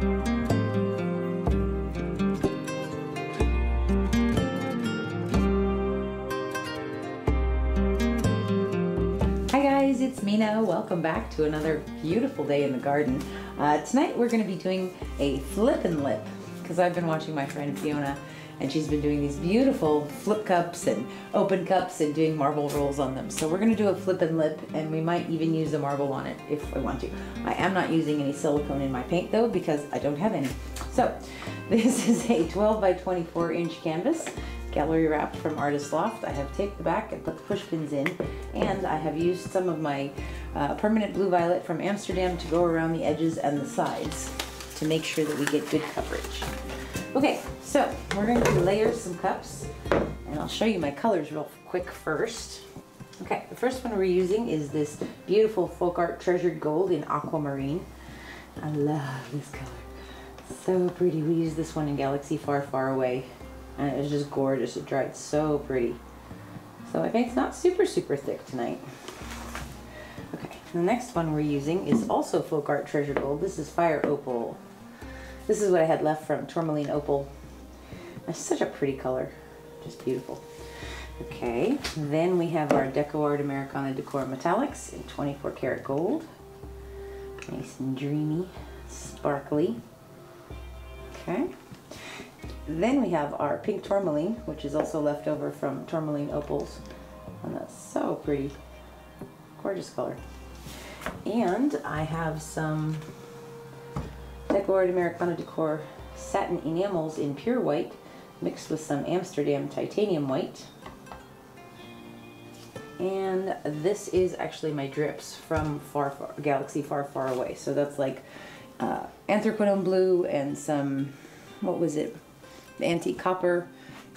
Hi guys, it's Mina. Welcome back to another beautiful day in the garden. Uh, tonight we're going to be doing a flip and lip because I've been watching my friend Fiona and she's been doing these beautiful flip cups and open cups and doing marble rolls on them. So we're to do a flip and lip and we might even use a marble on it if we want to. I am not using any silicone in my paint though because I don't have any. So this is a 12 by 24 inch canvas gallery wrap from Artist Loft. I have taped the back and put the push pins in and I have used some of my uh, permanent blue violet from Amsterdam to go around the edges and the sides to make sure that we get good coverage. Okay, so we're going to layer some cups and I'll show you my colors real quick first. Okay, the first one we're using is this beautiful Folk Art Treasured Gold in Aquamarine. I love this color. So pretty. We used this one in Galaxy Far Far Away and it was just gorgeous. It dried so pretty. So I think it's not super, super thick tonight. Okay, the next one we're using is also Folk Art treasured Gold. This is Fire Opal. This is what I had left from Tourmaline Opal. It's such a pretty color, just beautiful. Okay, then we have our Deco Art Americana Decor Metallics in 24 karat gold. Nice and dreamy, sparkly. Okay. Then we have our pink tourmaline, which is also left over from tourmaline opals. And that's so pretty. Gorgeous color. And I have some Art Americana Decor satin enamels in pure white mixed with some Amsterdam titanium white. And this is actually my drips from Far, Far Galaxy Far Far Away. So that's like uh, anthraquinone blue and some, what was it? antique copper,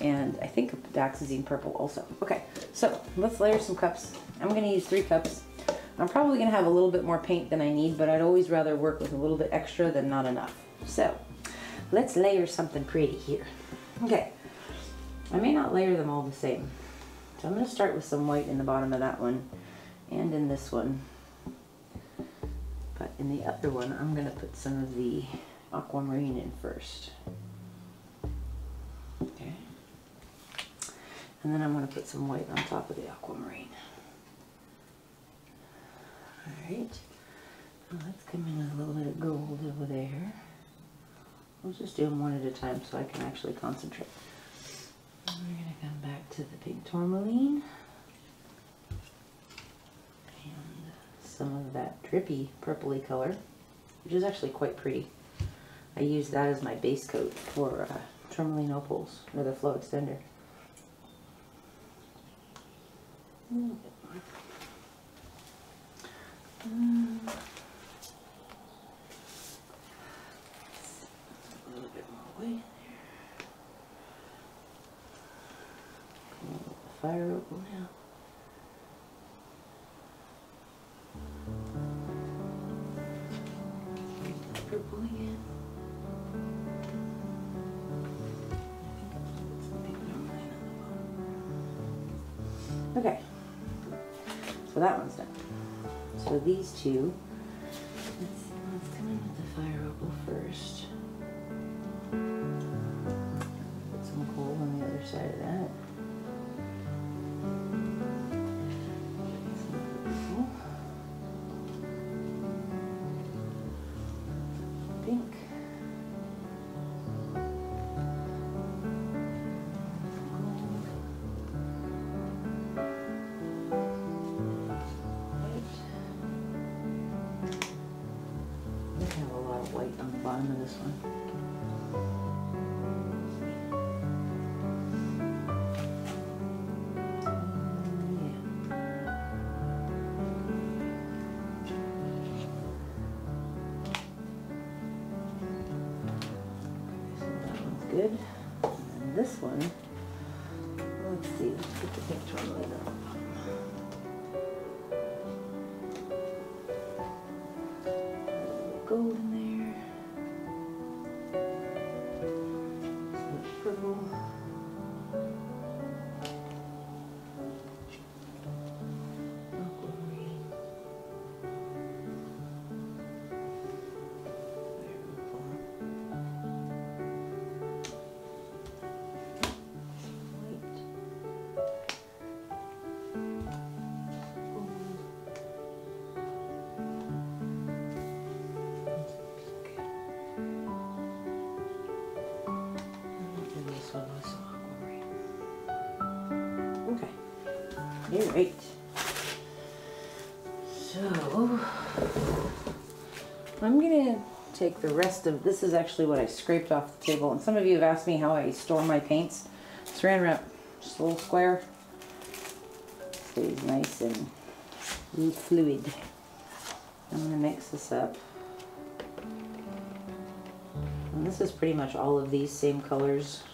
and I think dioxazine purple also. Okay, so let's layer some cups. I'm gonna use three cups. I'm probably gonna have a little bit more paint than I need, but I'd always rather work with a little bit extra than not enough. So let's layer something pretty here. Okay, I may not layer them all the same. So I'm gonna start with some white in the bottom of that one and in this one. But in the other one, I'm gonna put some of the aquamarine in first. Okay. And then I'm to put some white on top of the aquamarine. Alright. let's come in a little bit of gold over there. We'll just do them one at a time so I can actually concentrate. And we're going to come back to the pink tourmaline. And some of that drippy purpley color, which is actually quite pretty. I use that as my base coat for uh, tourmaline opals or the flow extender. A little bit more weight there. Fire opal now. Purple again. Okay, so that one's done. So these two, the bottom of this one. good. And this one, let's see, let's put the tourmaline on. Gold All right. So I'm gonna take the rest of this is actually what I scraped off the table and some of you have asked me how I store my paints. Saran wrap, just a little square. Stays nice and fluid. I'm gonna mix this up. And this is pretty much all of these same colors.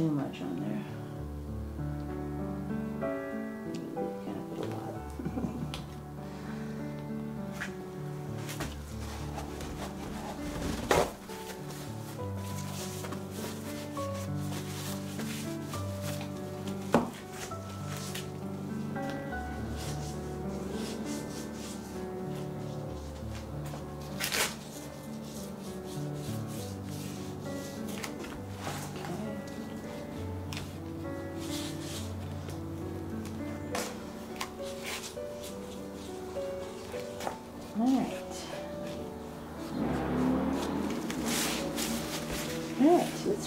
Too much on there.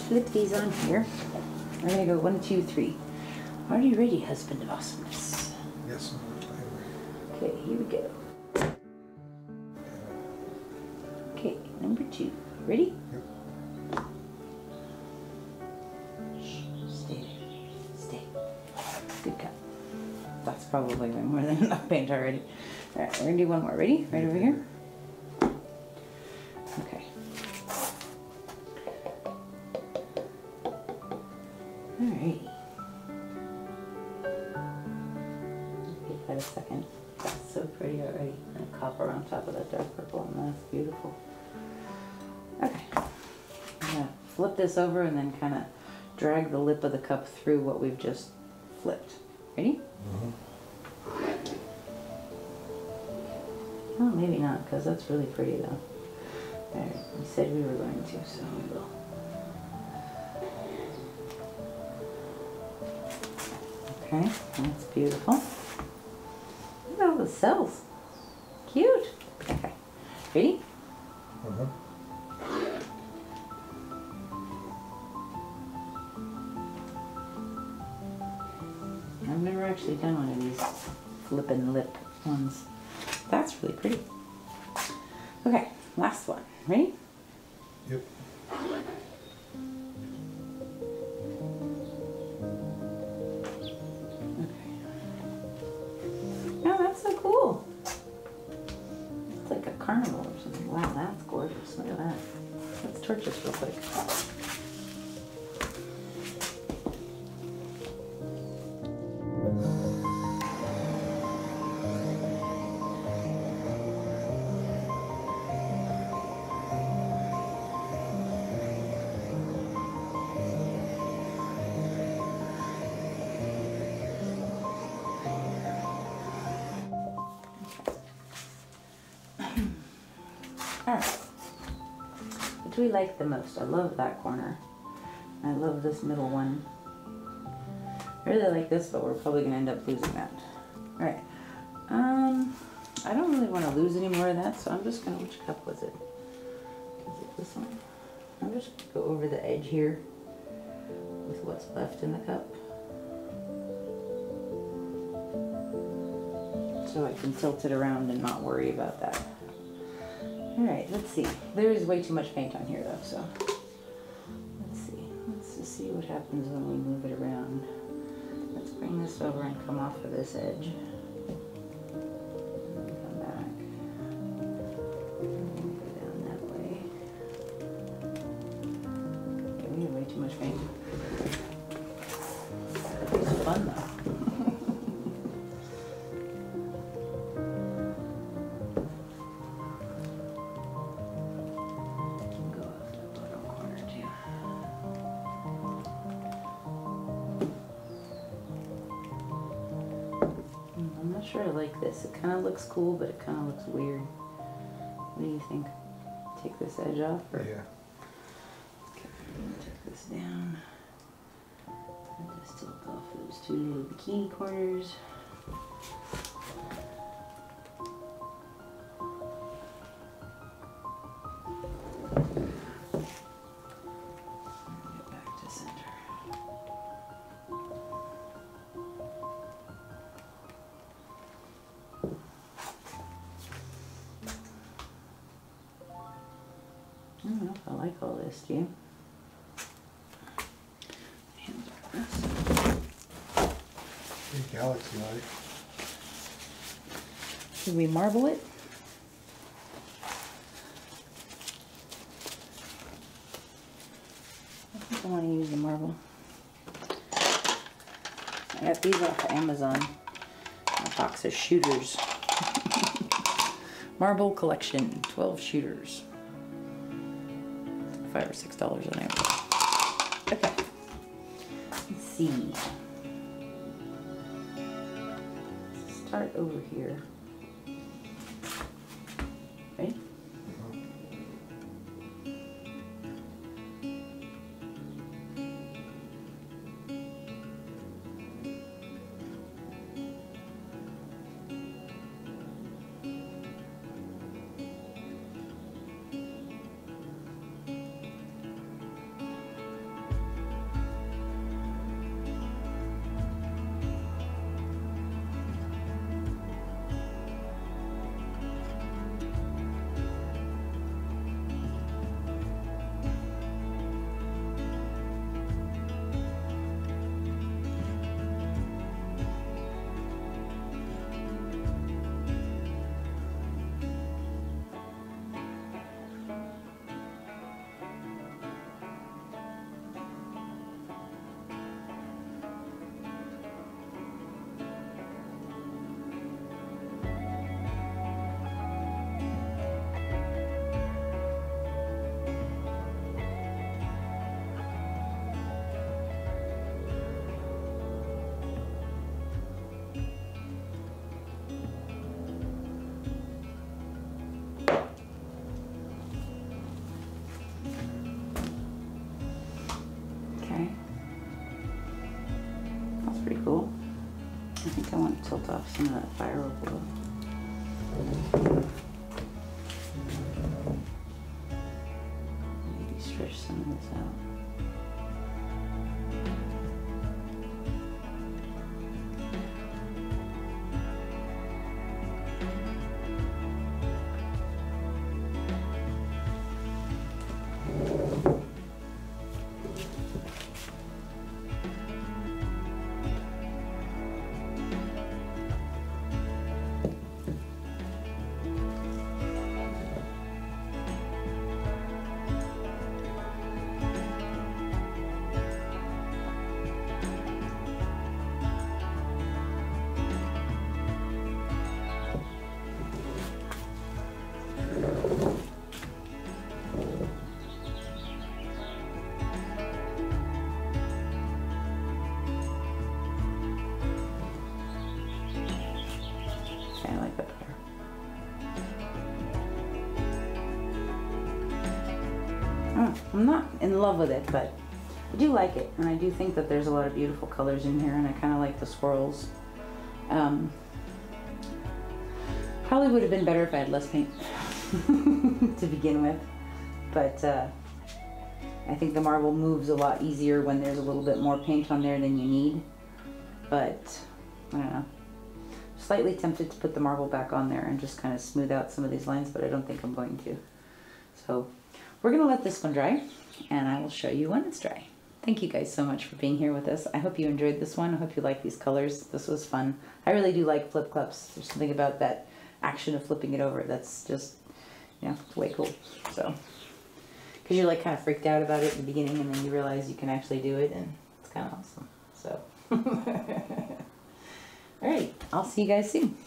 Flip these on here. We're gonna go one, two, three. Are you ready, husband of awesomeness? Yes, I'm Okay, here we go. Okay, number two. Ready? Yep. Stay there. Stay. Good cut. That's probably way more than enough paint already. Alright, we're gonna do one more. Ready? Right over here? Alrighty. Give that a second. That's so pretty already. And copper on top of that dark purple, and that's beautiful. Okay. I'm gonna flip this over and then kind of drag the lip of the cup through what we've just flipped. Ready? Mm-hmm. Oh, maybe not, because that's really pretty though. There, we said we were going to, so we will. Okay, that's beautiful. Look at all the cells. Cute. Okay, ready? Mhm. I've never actually done one of these flippin' lip ones. That's really pretty. Okay, last one. Ready? Yep. Like the most? I love that corner. I love this middle one. I really like this, but we're probably gonna end up losing that. Alright. Um I don't really want to lose any more of that, so I'm just gonna which cup was it? Is it this one? I'm just gonna go over the edge here with what's left in the cup. So I can tilt it around and not worry about that. All right, let's see. There is way too much paint on here though, so let's see. Let's just see what happens when we move it around. Let's bring this over and come off of this edge. Like this. It kind of looks cool, but it kind of looks weird. What do you think? Take this edge off? Or? Yeah. Okay, take this down. And just tilt off those two little bikini corners. Should we marble it? I think I want to use the marble. I got these off of Amazon. A box of shooters. marble collection, 12 shooters. Five or six dollars on Amazon. Okay. Let's see. Start over here. I want to tilt off some of that fire opal. Maybe stretch some of this out. In love with it, but I do like it, and I do think that there's a lot of beautiful colors in here, and I kind of like the swirls. Um, probably would have been better if I had less paint to begin with, but uh, I think the marble moves a lot easier when there's a little bit more paint on there than you need. But I don't know. Slightly tempted to put the marble back on there and just kind of smooth out some of these lines, but I don't think I'm going to. So we're gonna let this one dry and I will show you when it's dry. Thank you guys so much for being here with us. I hope you enjoyed this one. I hope you like these colors. This was fun. I really do like flip cups. There's something about that action of flipping it over that's just, you know, way cool. So, because you're like kind of freaked out about it in the beginning and then you realize you can actually do it and it's kind of awesome. So, all right, I'll see you guys soon.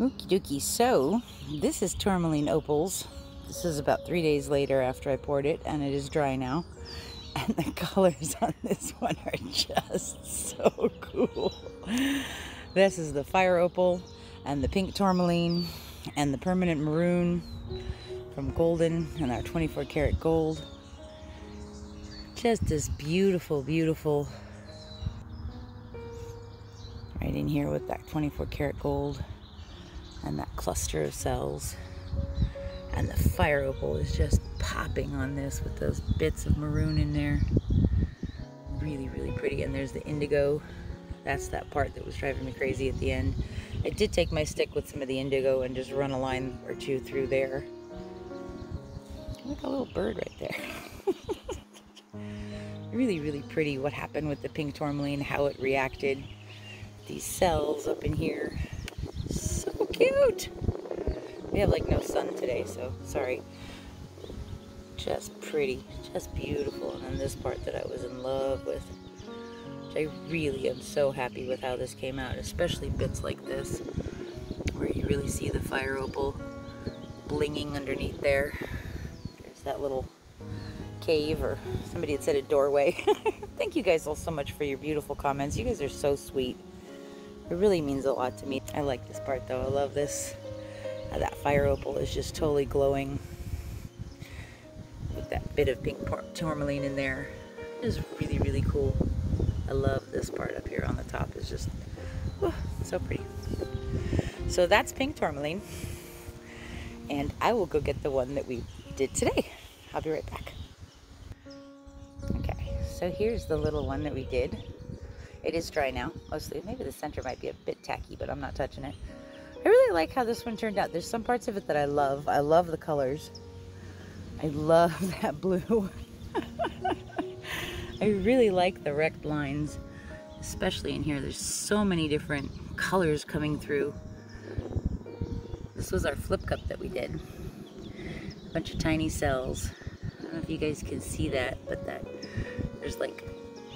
Okie dokie. So, this is tourmaline opals. This is about three days later after I poured it, and it is dry now. And the colors on this one are just so cool. This is the fire opal and the pink tourmaline and the permanent maroon from Golden and our 24 karat gold. Just this beautiful, beautiful right in here with that 24 karat gold and that cluster of cells. And the fire opal is just popping on this with those bits of maroon in there. Really, really pretty. And there's the indigo. That's that part that was driving me crazy at the end. I did take my stick with some of the indigo and just run a line or two through there. Like a little bird right there. really, really pretty what happened with the pink tourmaline, how it reacted. These cells up in here. Cute. We have like no sun today, so sorry. Just pretty, just beautiful. And then this part that I was in love with. I really am so happy with how this came out, especially bits like this, where you really see the fire opal blinging underneath there. There's that little cave, or somebody had said a doorway. Thank you guys all so much for your beautiful comments. You guys are so sweet. It really means a lot to me. I like this part though. I love this. Uh, that fire opal is just totally glowing with that bit of pink tourmaline in there. It is really, really cool. I love this part up here on the top. It's just oh, so pretty. So that's pink tourmaline. And I will go get the one that we did today. I'll be right back. Okay, so here's the little one that we did. It is dry now, mostly. Maybe the center might be a bit tacky, but I'm not touching it. I really like how this one turned out. There's some parts of it that I love. I love the colors. I love that blue. I really like the wrecked lines, especially in here. There's so many different colors coming through. This was our flip cup that we did. A bunch of tiny cells. I don't know if you guys can see that, but that there's like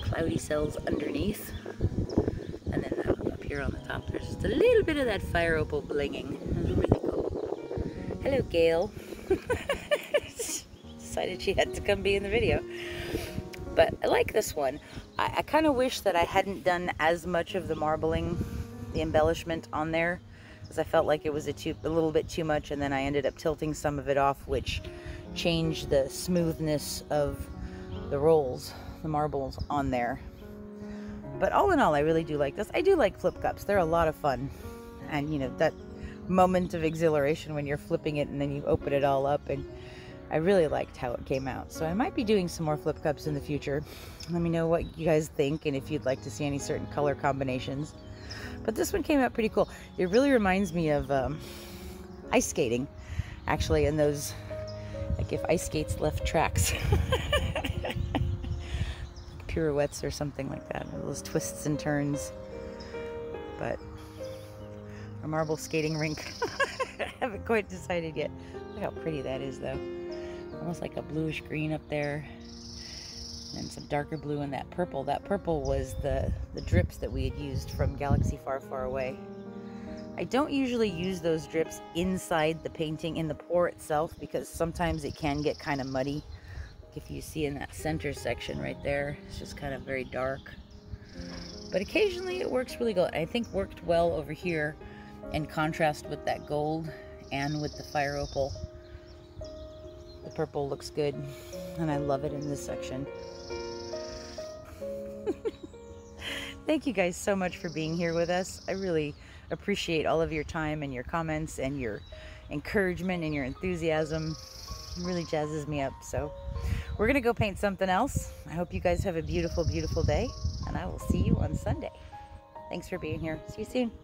cloudy cells underneath. And then up here on the top, there's just a little bit of that fire opal blinging. really cool. Hello, Gail. Decided she had to come be in the video. But I like this one. I, I kind of wish that I hadn't done as much of the marbling, the embellishment on there, because I felt like it was a, too, a little bit too much, and then I ended up tilting some of it off, which changed the smoothness of the rolls the marbles on there. But all in all, I really do like this. I do like flip cups. They're a lot of fun. And, you know, that moment of exhilaration when you're flipping it and then you open it all up. And I really liked how it came out. So I might be doing some more flip cups in the future. Let me know what you guys think and if you'd like to see any certain color combinations. But this one came out pretty cool. It really reminds me of um, ice skating, actually, and those, like if ice skates left tracks. pirouettes or something like that, those twists and turns. But a marble skating rink. I haven't quite decided yet. Look how pretty that is though. Almost like a bluish green up there. And some darker blue in that purple. That purple was the, the drips that we had used from Galaxy Far Far Away. I don't usually use those drips inside the painting in the pour itself because sometimes it can get kind of muddy if you see in that center section right there, it's just kind of very dark. But occasionally it works really good. I think worked well over here in contrast with that gold and with the fire opal. The purple looks good and I love it in this section. Thank you guys so much for being here with us. I really appreciate all of your time and your comments and your encouragement and your enthusiasm. It really jazzes me up. So we're going to go paint something else. I hope you guys have a beautiful, beautiful day, and I will see you on Sunday. Thanks for being here. See you soon.